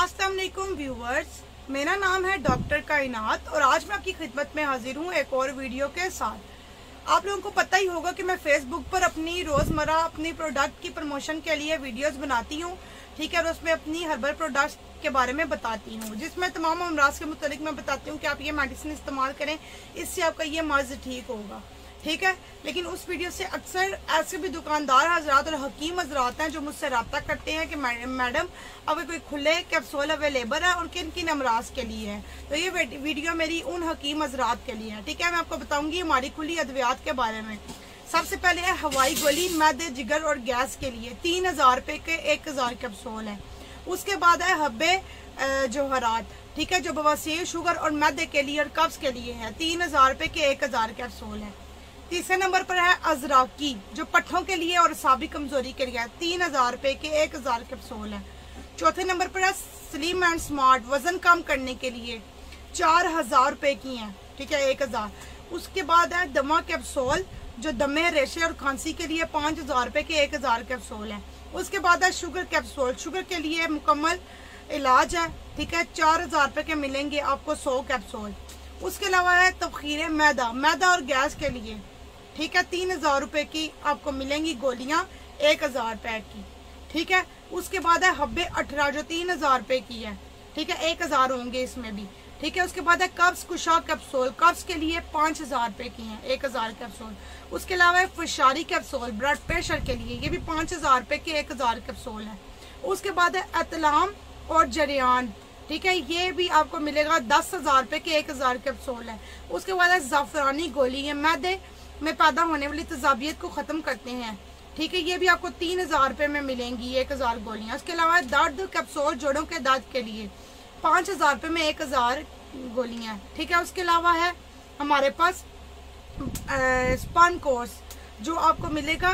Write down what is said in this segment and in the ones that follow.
वालेकुम व्यूवर्स, मेरा नाम है डॉक्टर कायनात और आज मैं आपकी खिदमत में हाजिर हूँ एक और वीडियो के साथ। आप लोगों को पता ही होगा कि मैं फेसबुक पर अपनी रोज़मर्रा, अपनी प्रोडक्ट की प्रमोशन के लिए वीडियोस बनाती हूँ। ठीक है, और उसमें अपनी हर्बल प्रोडक्ट्स के बारे में बताती हूँ। जिसमें तमाम अमराज के मुतालिक मैं बताती हूँ कि आप ये मेडिसिन इस्तेमाल करें, इससे आपका ये मर्ज ठीक होगा। ठीक है? लेकिन उस वीडियो से अक्सर ऐसे भी दुकानदार, हजरात और हकीम हजरात हैं जो मुझसे रबता करते हैं कि मैडम अगर कोई खुले कैप्सूल अवेलेबल है और किन किन अमराज के लिए है? तो ये वीडियो मेरी उन हकीम हजरात के लिए है। ठीक है? मैं आपको बताऊँगी हमारी खुली अद्वियात के बारे में। सबसे पहले है हवाई गोली, मैदे, जिगर और गैस के लिए। तीन हज़ार रुपए के एक हज़ार कैप्सूल है। उसके बाद है हब्बे जोहरात। ठीक है? जो बवासीर, शुगर और मैदे के लिए और कब्ज के लिए है। तीन हज़ार रुपए के एक हज़ार कैप्सूल है। तीसरे नंबर पर है अजराकी जो पट्ठों के लिए और साबी कमज़ोरी के लिए तीन हज़ार रुपए के एक हज़ार कैप्सूल है। चौथे नंबर पर है स्लिम एंड स्मार्ट, वज़न कम करने के लिए चार हज़ार रुपए की है। ठीक है, एक हज़ार। उसके बाद है दमा कैप्सूल, जो दमे, रेशे और खांसी के लिए पाँच हज़ार रुपए के एक हज़ार कैप्सूल है। उसके बाद है शुगर कैप्सूल, शुगर के लिए मुकम्मल इलाज है। ठीक है, चार हज़ार रुपए के मिलेंगे आपको सौ कैप्सूल। उसके अलावा है तबखीर मैदा मैदा और गैस के लिए। ठीक है, तीन हज़ार रुपए की आपको मिलेंगी गोलियाँ, एक हज़ार पैक की। ठीक है, उसके बाद है हब्बे अठारह जो तीन हज़ार रुपए की है। ठीक है, एक हज़ार होंगे इसमें भी। ठीक है, उसके बाद है कब्स कुशा कैप्सूल। कब्स के लिए पाँच हज़ार रुपए की है, एक हज़ार कैप्सूल। उसके अलावा है फुशारी कैप्सूल, ब्लड प्रेशर के लिए, ये भी पाँच हज़ार रुपए के एक हज़ार कैप्सूल है। उसके बाद है अतलाम और जरियान। ठीक है, ये भी आपको मिलेगा दस हज़ार रुपए के एक हज़ार कैप्सूल है। उसके बाद है जाफरानी गोली है मैदे। में पैदा होने वाली तजाबियत को ख़त्म करते हैं। ठीक है, ये भी आपको तीन हज़ार रुपए में मिलेंगी, एक हज़ार गोलियाँ। उसके अलावा दर्द कैप्सूल जोड़ों के दर्द के लिए पाँच हज़ार रुपए में एक हज़ार गोलियाँ। ठीक है, उसके अलावा है हमारे पास स्पन कोर्स, जो आपको मिलेगा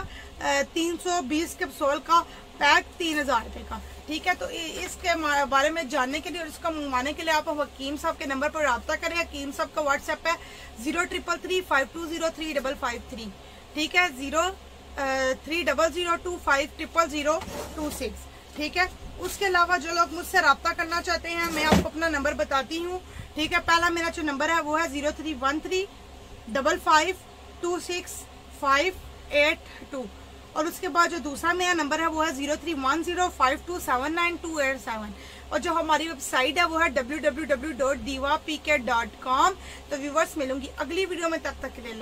तीन सौ बीस कैप्सूल का पैक तीन हज़ार रुपए का, ठीक है? तो इसके बारे में जानने के लिए और इसका मंगवाने के लिए आप हकीम साहब के नंबर पर रबता करें। हकीम साहब का व्हाट्सएप है zero triple three five two zero three double five three ठीक है? Zero three double zero two five triple zero two six ठीक है? उसके अलावा जो लोग मुझसे रबता करना चाहते हैं, मैं आपको अपना नंबर बताती हूँ, ठीक है? पहला मेरा जो नंबर है वो है zero three one three double five two six five eight two और उसके बाद जो दूसरा मेरा नंबर है वो है zero three one zero five two seven nine two eight seven. और जो हमारी वेबसाइट है वो है W W W dot diva P K dot com तो व्यूवर्स मिलूँगी अगली वीडियो में, तब तक के लिए